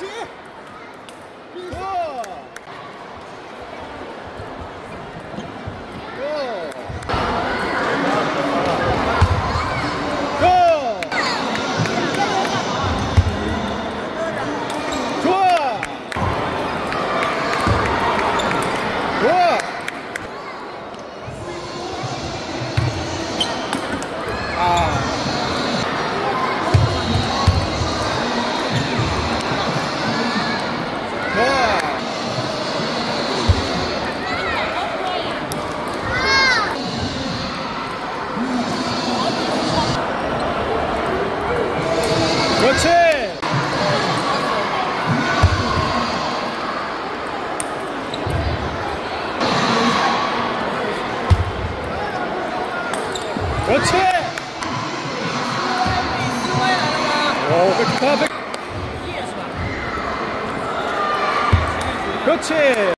좋아. 좋아. 아. 그렇지. 오. 그렇지.